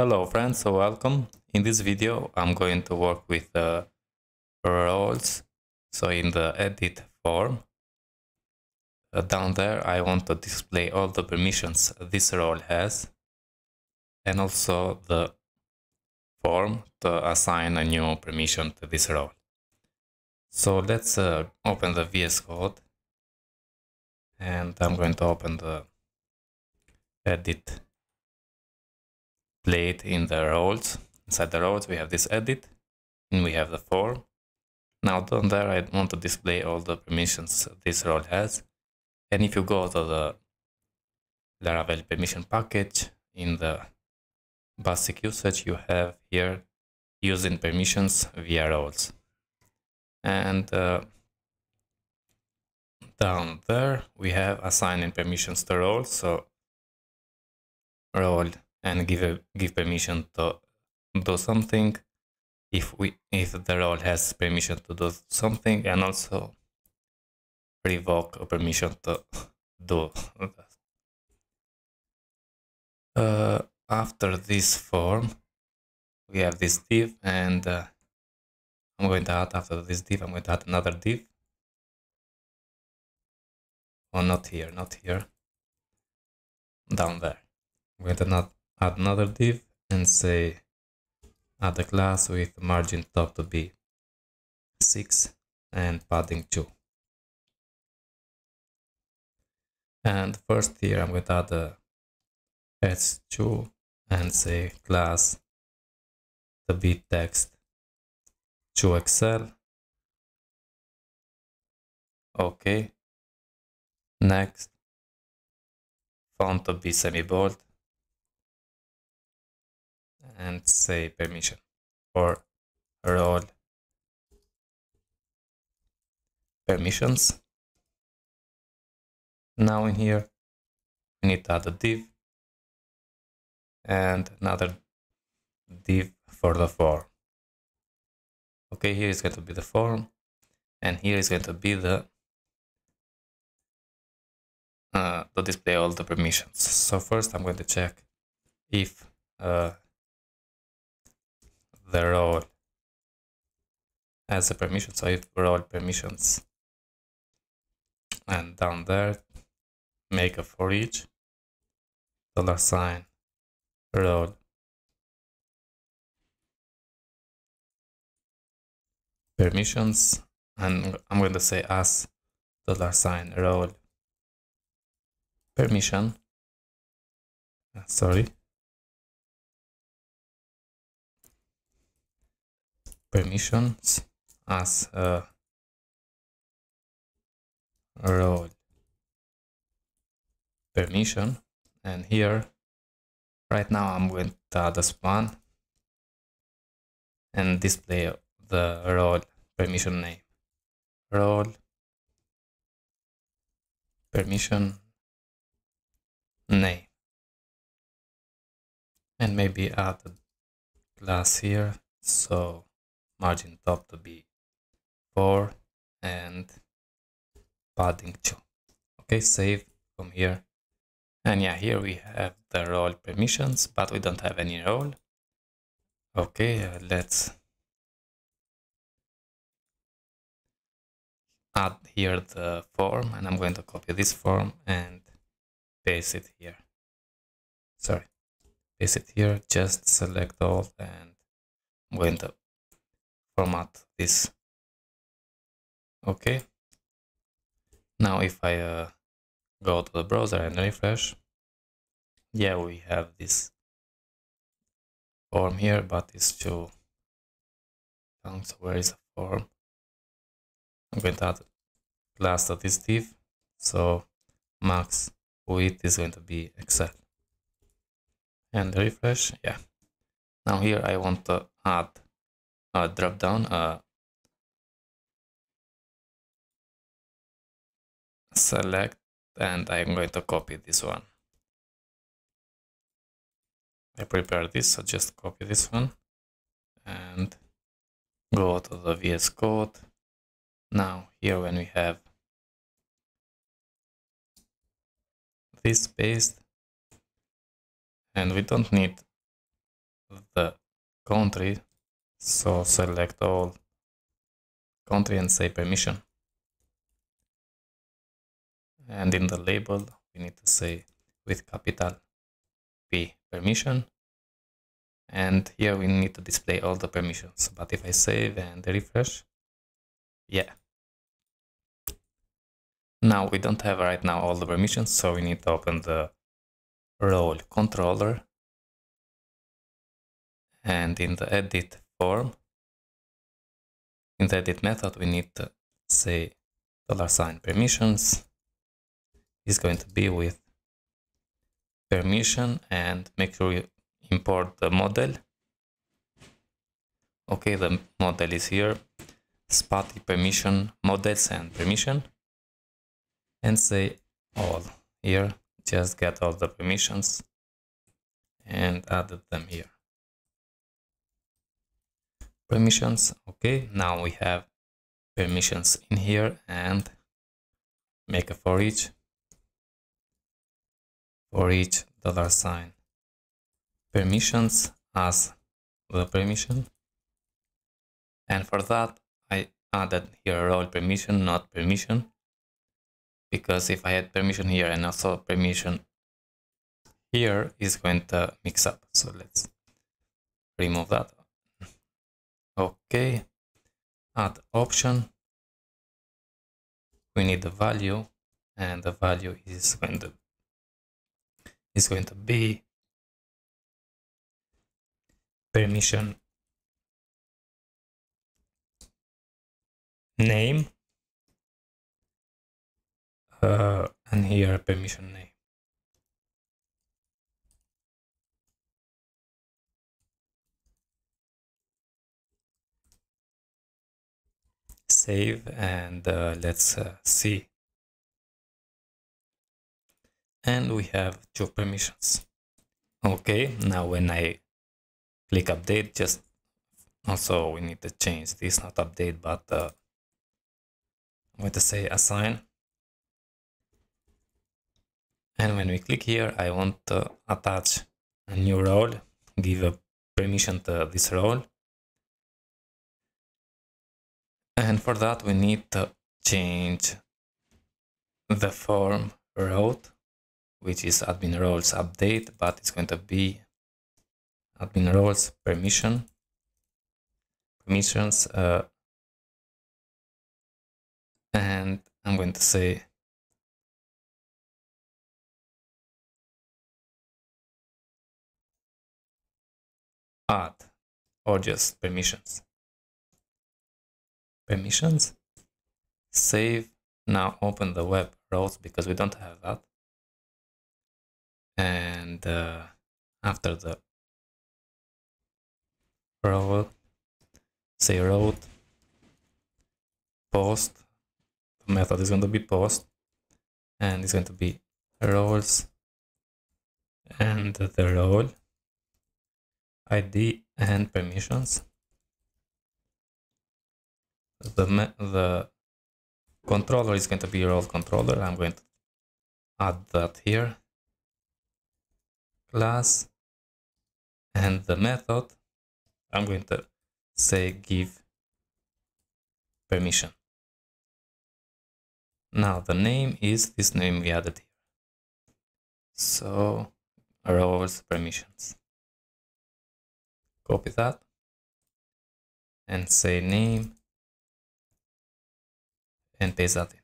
Hello friends, so welcome. In this video I'm going to work with the roles. So in the edit form, uh, down there I want to display all the permissions this role has and also the form to assign a new permission to this role. So let's uh, open the VS Code and I'm going to open the edit blade in the roles. Inside the roles we have this edit and we have the form. Now down there I want to display all the permissions this role has. And if you go to the Laravel permission package in the basic usage you have here using permissions via roles. And uh, down there we have assigning permissions to roles. So role and give a, give permission to do something. If we if the role has permission to do something and also revoke a permission to do that. Uh, after this form we have this div and uh, I'm going to add after this div I'm going to add another div. Oh not here not here. Down there. I'm going to not add another div and say add a class with margin top to be 6 and padding 2. And first here I'm going to add a h2 and say class to be text to Excel. Okay. Next. Font to be semi-bold and say permission for role permissions. Now in here, we need to add a div and another div for the form. Okay, here is going to be the form and here is going to be the uh, to display all the permissions. So first I'm going to check if uh, the role as a permission. So if role permissions and down there make a for each dollar sign role permissions and I'm going to say as dollar sign role permission uh, sorry permissions as a role. Permission and here right now I'm going to add a span and display the role permission name. Role permission name. And maybe add a class here so margin top to be 4 and padding 2 okay save from here. And yeah here we have the role permissions but we don't have any role okay uh, let's add here the form and I'm going to copy this form and paste it here. Sorry paste it here just select all and I'm going to format this. Okay. Now if I uh, go to the browser and refresh yeah we have this form here but it's too long so where is the form? I'm going to add class to div so max width is going to be Excel and refresh yeah. Now here I want to add uh, drop down uh, select and I'm going to copy this one I prepare this so just copy this one and go to the VS Code now here when we have this paste and we don't need the country. So select all country and say permission. And in the label, we need to say with capital P permission. And here we need to display all the permissions. But if I save and refresh, yeah. Now we don't have right now all the permissions, so we need to open the role controller. And in the edit form, in the edit method, we need to say dollar sign permissions is going to be with permission and make sure you import the model. Okay, the model is here. Spatie permission models and permission and say all here. Just get all the permissions and added them here. Permissions, okay, now we have permissions in here and make a for each for each dollar sign. Permissions as the permission. And for that I added here role permission not permission. Because if I had permission here and also permission here is going to mix up. So let's remove that okay add option. We need the value and the value is going to is going to be permission name. Uh, and here permission name save and uh, let's uh, see. And we have two permissions. Okay now when I click update just also we need to change this not update but uh, going to say assign. And when we click here I want to attach a new role give a permission to this role and for that we need to change the form route which is admin roles update, but it's going to be admin roles permission permissions uh, and I'm going to say add or just permissions permissions save now open the web roles because we don't have that. And uh, after the row say route post the method is going to be post and it's going to be roles and the role id and permissions the the controller is going to be role controller i'm going to add that here class and the method I'm going to say give permission. Now the name is this name we added here. So roles permissions. Copy that and say name and paste that in.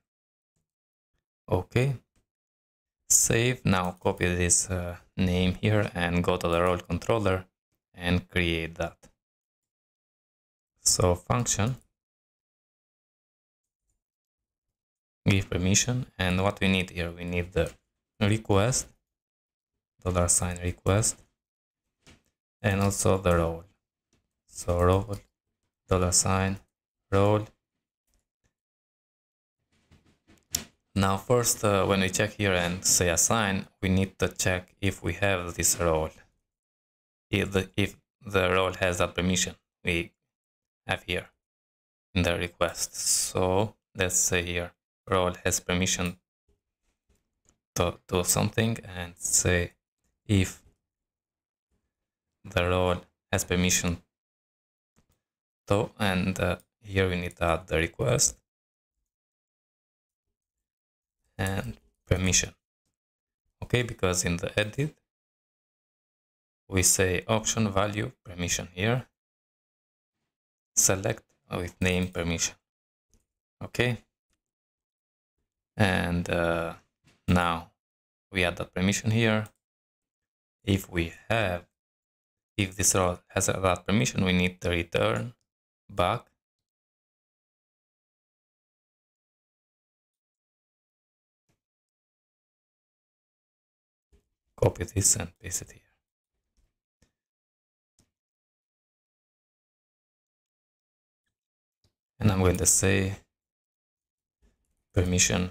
Okay, save. Now copy this uh, name here and go to the role controller and create that. So function, give permission, and what we need here, we need the request, dollar sign request, and also the role. So role, dollar sign, role, Now first, uh, when we check here and say assign, we need to check if we have this role. If the, if the role has that permission we have here in the request. So let's say here role has permission to do something and say if the role has permission to and uh, here we need to add the request and permission. Okay because in the edit we say option value permission here. Select with name permission. Okay? And uh, now we add that permission here. If we have if this role has that permission we need to return back copy this and paste it here. And I'm going to say permission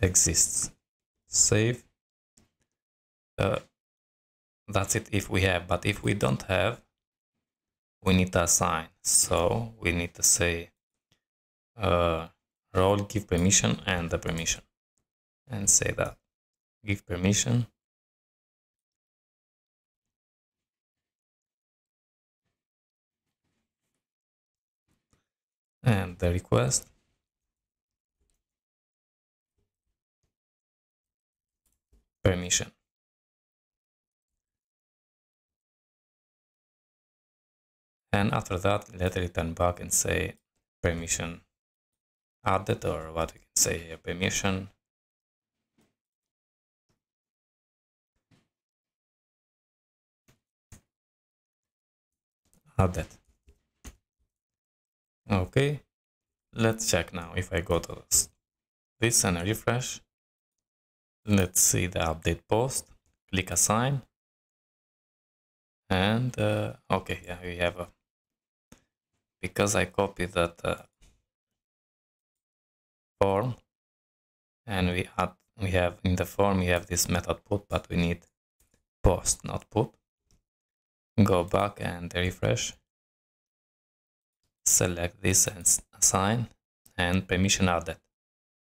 exists. Save. Uh, that's it if we have but if we don't have we need to assign. So we need to say uh, role give permission and the permission and say that give permission? And the request? Permission. And after that let it return back and say permission. Added or what we can say here permission added okay let's check now if I go to this, this and refresh. Let's see the update post. Click assign. And uh, okay yeah we have a because I copied that uh, form and we add we have in the form we have this method put but we need post not put go back and refresh. Select this and assign and permission added.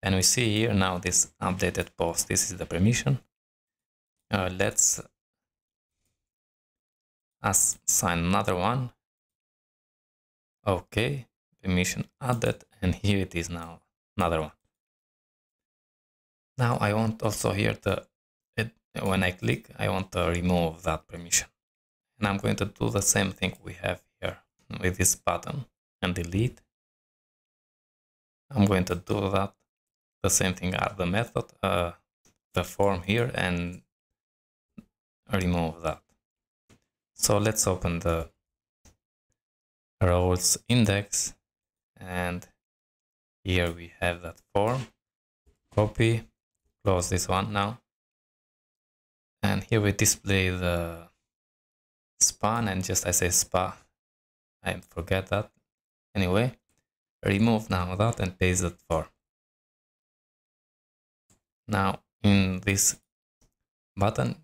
And we see here now this updated post. This is the permission. Uh, let's assign another one. Okay permission added and here it is now another one. Now I want also here to when I click I want to remove that permission and I'm going to do the same thing we have here with this button and delete. I'm going to do that. The same thing add the method uh, the form here and remove that. So let's open the roles index and here we have that form. Copy close this one now. And here we display the span and just I say spa. I forget that. Anyway remove now that and paste that for. now in this button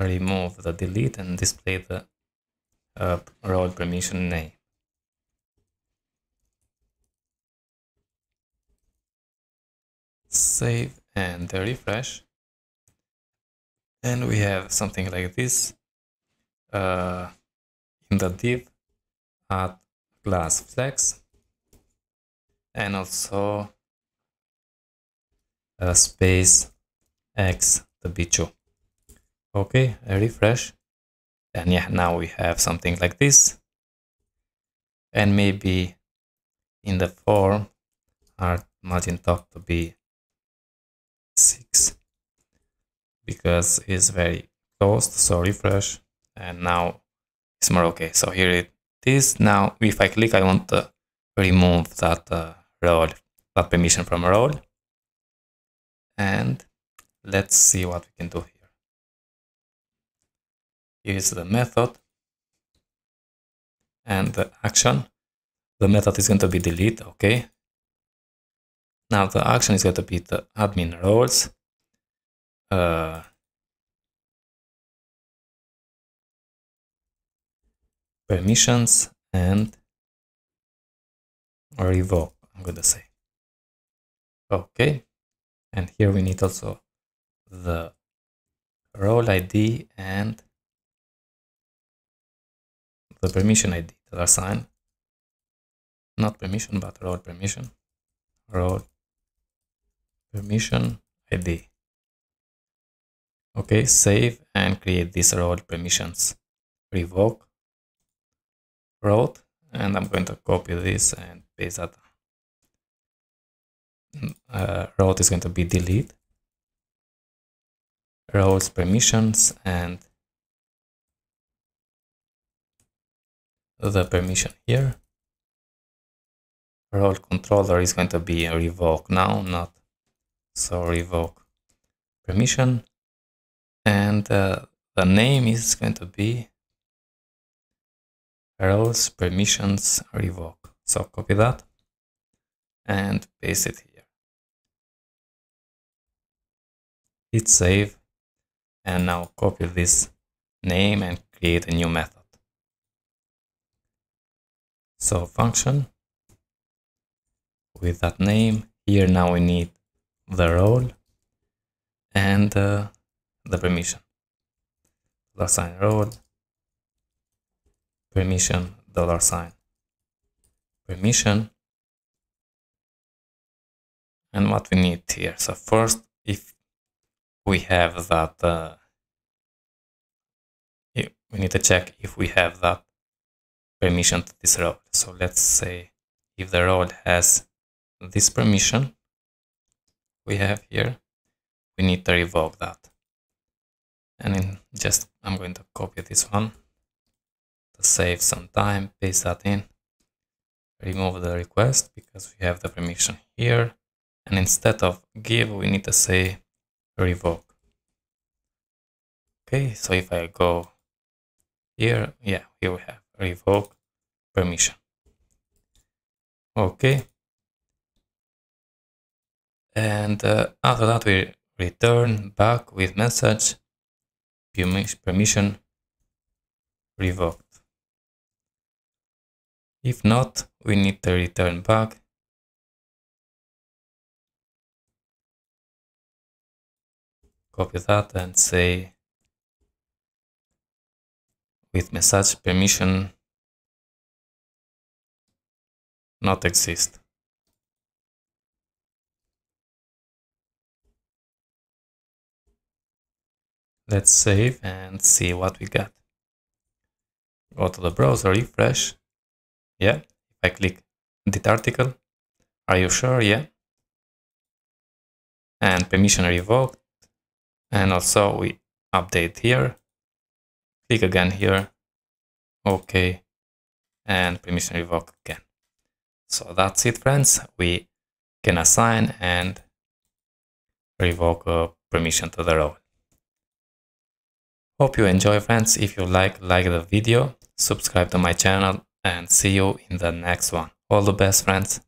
remove the delete and display the uh, role permission name. Save and refresh. And we have something like this uh, in the div add class flex. And also a space x the b2 okay I refresh. And yeah now we have something like this. And maybe in the form our margin top to be 6 because it's very closed so refresh and now it's more okay. So here it is. Now if I click I want to remove that uh, role that permission from role. And let's see what we can do here. Here's the method. And the action. The method is going to be delete okay. Now the action is going to be the admin roles. Uh, permissions and revoke I'm to say. Okay and here we need also the role ID and the permission ID dollar sign not permission but role permission. Role permission id okay save and create this role permissions. Revoke road and i'm going to copy this and paste that. Uh, road is going to be delete. Roles permissions and the permission here. Role controller is going to be revoke now, not so revoke permission. And uh, the name is going to be roles permissions revoke. So copy that and paste it here. Hit save and now copy this name and create a new method. So function with that name. Here now we need the role and uh, the permission. Dollar sign role, permission, dollar sign, permission. And what we need here. So first, if we have that, uh, we need to check if we have that permission to this role. So let's say if the role has this permission we have here, we need to revoke that. And in just, I'm going to copy this one save some time, paste that in, remove the request because we have the permission here. And instead of give, we need to say revoke. Okay, so if I go here, yeah, here we have revoke permission. Okay, and uh, after that we return back with message permission revoked if not we need to return back copy that and say with message permission not exist Let's save and see what we got. Go to the browser, refresh. Yeah, if I click edit article, are you sure? Yeah. And permission revoked. And also we update here. Click again here. Okay. And permission revoked again. So that's it, friends. We can assign and revoke a permission to the role. Hope you enjoy friends. If you like, like the video, subscribe to my channel and see you in the next one. All the best friends.